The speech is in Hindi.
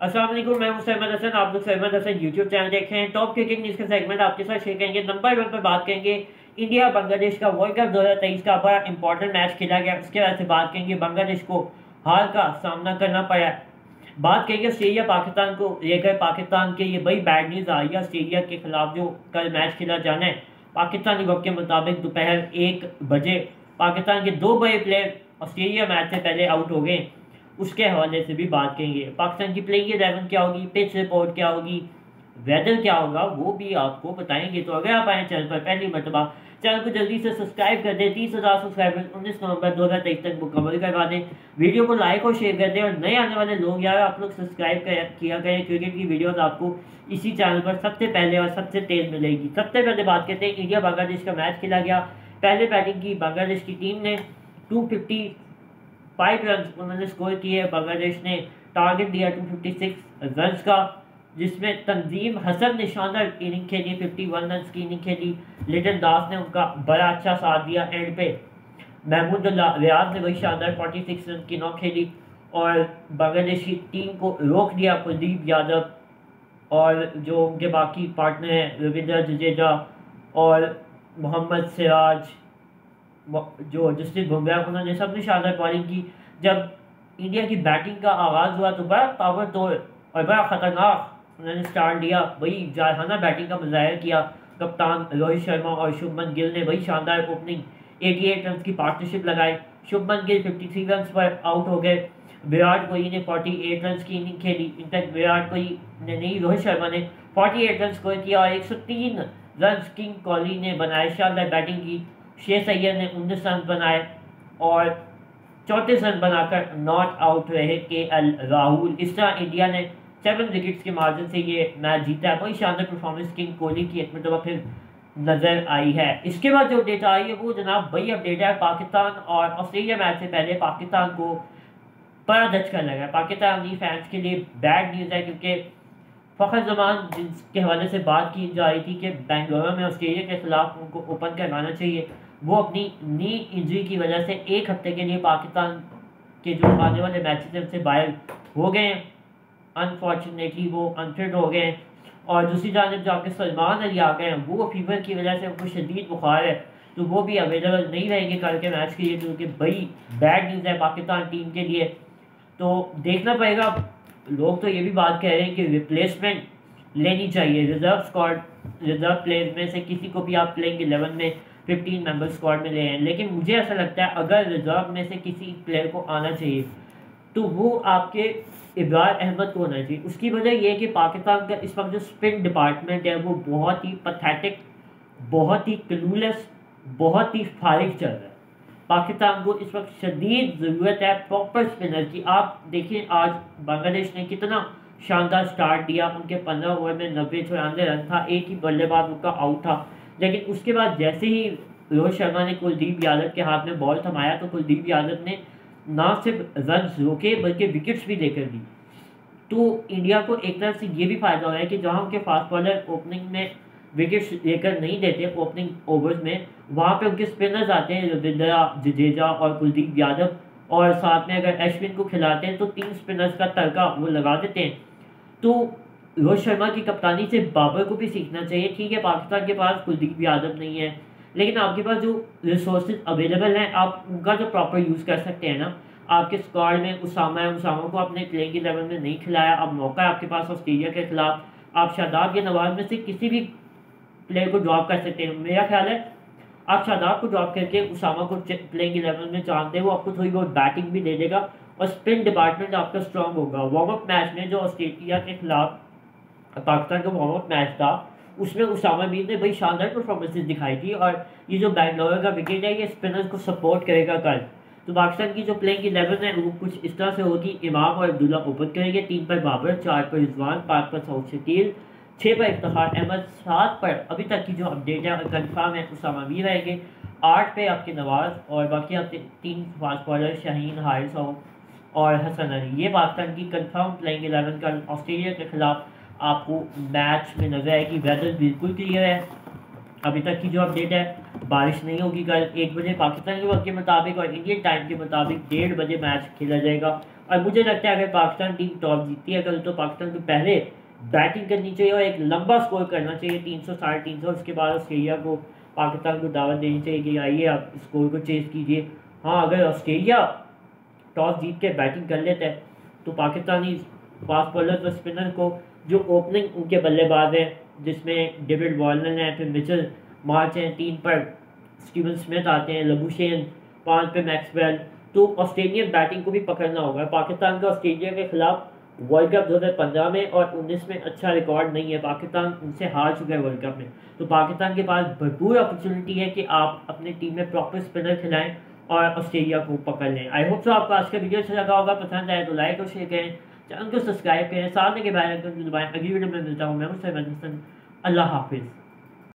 असलम मैं हूँ सहमद हसन, आप लोग सहमद हसन यूट्यूब चैनल देख रहे हैं। टॉप क्रिकेट न्यूज़ का सेगमेंट आपके साथ शेयर करेंगे नंबर वन पर बात करेंगे इंडिया बांग्लादेश का वर्ल्ड कप 2023 का बड़ा इंपॉर्टेंट मैच खेला गया। उसके बाद से बात करेंगे बांग्लादेश को हार का सामना करना पड़ा। बात करेंगे ऑस्ट्रेलिया पाकिस्तान को लेकर। पाकिस्तान के ये बड़ी बैड न्यूज़ आई है। ऑस्ट्रेलिया के खिलाफ जो कल मैच खेला जाना है, पाकिस्तानी वक्त के मुताबिक दोपहर एक बजे पाकिस्तान के दो बड़े प्लेयर ऑस्ट्रेलिया मैच से पहले आउट हो गए। उसके हवाले से भी बात करेंगे पाकिस्तान की प्लेइंग इलेवन क्या होगी? पिच रिपोर्ट क्या होगी? वेदर क्या होगा? वो भी आपको बताएँगे। तो अगर आप आए चैनल पर पहली मरतबा चैनल को जल्दी से सब्सक्राइब कर दें। तीस हज़ार सब्सक्राइबर उन्नीस नवंबर दो हज़ार तेईस तक मुकम्मल करवा दें। वीडियो को लाइक और शेयर कर दें और नए आने वाले लोग यार आप लोग सब्सक्राइब कर, किया करें। क्रिकेट की वीडियोस आपको इसी चैनल पर सबसे पहले और सबसे तेज मिलेगी। सबसे पहले बात करते हैं इंडिया बांग्लादेश का मैच खेला गया। पहले बैटिंग की बांग्लादेश की टीम ने टू फिफ्टी फाइव रन उन्होंने स्कोर किए बांग्लादेश ने। टारगेट दिया टू फिफ्टी सिक्स रन का, जिसमें तंजीम हसन ने शानदार इनिंग खेली फिफ्टी वन रन की इनिंग खेली। लिटन दास ने उनका बड़ा अच्छा साथ दिया एंड पे। महमूद रियाज ने वही शानदार फोर्टी सिक्स रन की नौ खेली। और बांग्लादेश टीम को रोक दिया कुलदीप यादव। और जो उनके बाकी पार्टनर हैं, रविंद्र जडेजा और मोहम्मद सिराज। जो जसप्रीत बुमराह उन्होंने सबने शानदार बॉलिंग की, जब इंडिया की बैटिंग का आगाज़ हुआ तो बड़ा पावर तोड़ और बड़ा ख़तरनाक उन्होंने स्टार्ट लिया। वही जारहाना बैटिंग का मुजाहर किया। कप्तान रोहित शर्मा और शुभमन गिल ने वही शानदार ओपनिंग 88 रन की पार्टनरशिप लगाई। शुभमन गिल 53 रन पर आउट हो गए। विराट कोहली ने 48 रन की इनिंग खेली। इनफैक्ट विराट कोहली ने नहीं, रोहित शर्मा ने 48 रन स्कोर किया और 103 रन किंग कोहली ने बनाए शानदार बैटिंग की। शेख सैयद ने उन्नीस रन बनाए और चौंतीस रन बनाकर नॉट आउट रहे के एल राहुल। इस तरह इंडिया ने सेवन विकेट्स के मार्जिन से ये मैच जीता। है वही शानदार परफॉर्मेंस किंग कोहली की एक मरतबा फिर नज़र आई है। इसके बाद जो अपडेट आई है वो जनाब वही अपडेट है। पाकिस्तान और ऑस्ट्रेलिया मैच से पहले पाकिस्तान को बड़ा धचका लगा पाकिस्तानी फैंस के लिए बैड न्यूज़ है क्योंकि फ़खर जमान जिसके हवाले से बात की जा रही थी कि बेंगलुरु में ऑस्ट्रेलिया के खिलाफ उनको ओपन करवाना चाहिए। वो अपनी नी इंजरी की वजह से एक हफ़्ते के लिए पाकिस्तान के जो आने वाले मैचेस हैं, उनसे बाहर हो गए हैं। अनफॉर्चुनेटली वो अनफिट हो गए हैं। और दूसरी जानब जो आपके सलमान अली आ गए हैं, वो फीवर की वजह से उनको शदीद बुखार है। तो वो भी अवेलेबल नहीं रहेंगे कल के मैच के लिए, क्योंकि बड़ी बैड न्यूज़ है पाकिस्तान टीम के लिए। तो देखना पड़ेगा। लोग तो ये भी बात कह रहे हैं कि रिप्लेसमेंट लेनी चाहिए। रिज़र्व स्क्वाड रिज़र्व प्लेयर में से किसी को भी आप प्लेइंग इलेवन में फिफ्टीन मेंबर स्क्वाड में ले हैं। लेकिन मुझे ऐसा लगता है, अगर रिज़र्व में से किसी प्लेयर को आना चाहिए तो वो आपके इब्रार अहमद को होना चाहिए। उसकी वजह यह है कि पाकिस्तान का इस वक्त जो स्पिन डिपार्टमेंट है, वो बहुत ही पथेटिक बहुत ही क्लूलेस बहुत ही फारिग चल रहा है। पाकिस्तान को इस वक्त शदीद ज़रूरत है प्रॉपर स्पिनर की। आप देखिए, आज बांग्लादेश ने कितना शानदार स्टार्ट दिया। उनके पंद्रह ओवर में नब्बे चौरानवे रन था। एक ही बल्लेबाज उनका आउट था। लेकिन उसके बाद जैसे ही रोहित शर्मा ने कुलदीप यादव के हाथ में बॉल थमाया तो कुलदीप यादव ने ना सिर्फ़ रन रोके, बल्कि विकेट्स भी लेकर दी। तो इंडिया को एक तरफ़ से ये भी फ़ायदा हो रहा है कि जहाँ उनके फास्ट बॉलर ओपनिंग में विकेट्स लेकर नहीं देते ओपनिंग ओवर्स में, वहाँ पे उनके स्पिनर्स आते हैं रविंद्रा जडेजा और कुलदीप यादव। और साथ में अगर अश्विन को खिलाते हैं तो तीन स्पिनर्स का तड़का वो लगा देते हैं। तो रोहित शर्मा की कप्तानी से बाबर को भी सीखना चाहिए। ठीक है, पाकिस्तान के पास कुलदीप यादव नहीं है, लेकिन आपके पास जो रिसोर्स अवेलेबल हैं, आप उनका जो प्रॉपर यूज़ कर सकते हैं ना, आपके स्क्वाड में उसामा है, उसामा को आपने प्लेइंग इलेवन में नहीं खिलाया, अब मौका है आपके पास ऑस्ट्रेलिया के खिलाफ। आप शादाब या नवाज़ में से किसी भी प्लेयर को ड्रॉप कर सकते हैं। मेरा ख्याल है, आप शादाब को ड्रॉप करके उसामा को प्लेइंग इलेवन में जानते हैं वो आपको थोड़ी बहुत बैटिंग भी दे देगा और स्पिन डिपार्टमेंट आपका स्ट्रॉन्ग होगा। वार्म अप मैच में जो ऑस्ट्रेलिया के खिलाफ पाकिस्तान का वार्म मैच था। उसमें उसामा मीर ने बड़ी शानदार परफॉर्मेंसेज दिखाई थी और ये जो बैंगलोर का विकेट है, ये स्पिनर्स को सपोर्ट करेगा कल। तो पाकिस्तान की जो प्लेइंग इलेवन है, वो कुछ इस तरह से होगी। इमाम और अब्दुल्ला ओपन करेंगे। तीन पर बाबर, चार पर रिजवान, पाँच पर सऊद शकील छः पर इफ्तार अहमद, सात पर अभी तक की जो अपडेट है कन्फर्म है, उसामा मीर रहेंगे आठ पे आपके नवाज़ और बाकी आपके तीन फास्ट बॉलर शाहीन, हारिस और हसन अली। ये पाकिस्तान की कन्फर्म प्लेइंग इलेवन कल ऑस्ट्रेलिया के खिलाफ आपको मैच में नज़र आएगी वेदर बिल्कुल क्लियर है। अभी तक की जो अपडेट है, बारिश नहीं होगी कल एक बजे पाकिस्तान के वक्त के मुताबिक और इंडियन टाइम के मुताबिक डेढ़ बजे मैच खेला जाएगा। और मुझे लगता है अगर पाकिस्तान टीम टॉस जीतती है कल तो पाकिस्तान को पहले बैटिंग करनी चाहिए और एक लंबा स्कोर करना चाहिए, तीन सौ, साढ़े तीन सौ, उसके बाद ऑस्ट्रेलिया को, पाकिस्तान को दावत देनी चाहिए कि आइए आप स्कोर को चेस कीजिए। हाँ अगर ऑस्ट्रेलिया टॉस जीत के बैटिंग कर लेता है तो पाकिस्तानी फास्ट बॉलर व स्पिनर को जो ओपनिंग उनके बल्लेबाज हैं, जिसमें डेविड वॉर्नर हैं, फिर मिचल मार्च हैं, तीन पर स्टीवन स्मिथ आते हैं लबुशेन पाँच पे मैक्सवेल तो ऑस्ट्रेलियन बैटिंग को भी पकड़ना होगा। पाकिस्तान का ऑस्ट्रेलिया के खिलाफ वर्ल्ड कप 2015 में और 19 में अच्छा रिकॉर्ड नहीं है। पाकिस्तान उनसे हार चुका है वर्ल्ड कप में। तो पाकिस्तान के पास भरपूर अपॉर्चुनिटी है कि आप अपनी टीम में प्रॉपर स्पिनर खिलाएँ और ऑस्ट्रेलिया को पकड़ लें। आई होप सो आपको आज का वीडियो अच्छा लगा होगा। पसंद आए तो लाइक और शेयर करें। चैनल को सब्सक्राइब करें सामने के बारे में अगली वीडियो में मिलता हूँ मैं मुझसे अल्लाह हाफिज़